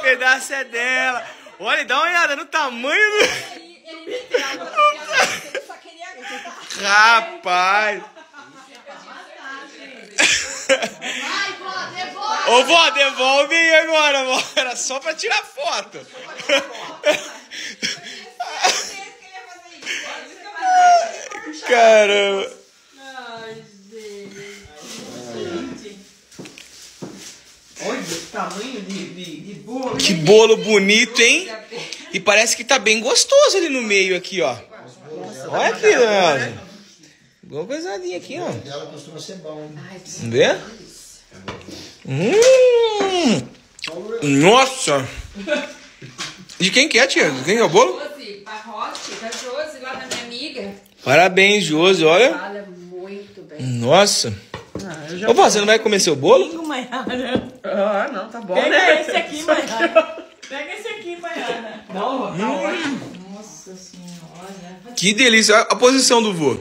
pedaço é dela. Olha, dá uma olhada no tamanho do. Rapaz! Devolve. Ô vó, devolve aí agora, vó. Era só pra tirar foto. Caramba. Tamanho de, de, de bolo. Que bolo bonito, hein? E parece que tá bem gostoso ali no meio aqui, ó. Olha aqui, Leandro. Boa coisadinha aqui, ó. Ela costuma ser bom. Vamos ver? Hum. Nossa! De quem que é, tia? De quem é o bolo? Josi, Barrote, da Josi, lá da minha amiga. Parabéns, Josi, olha. Fala muito bem. Nossa. Ah, eu já Ô, vó, você não vai comer seu bolo? Maiana. Ah, não, tá bom, Pega né? esse aqui, Maiana. Pega esse aqui. Não, tá ótimo. Nossa senhora. Que delícia. A a posição do vô.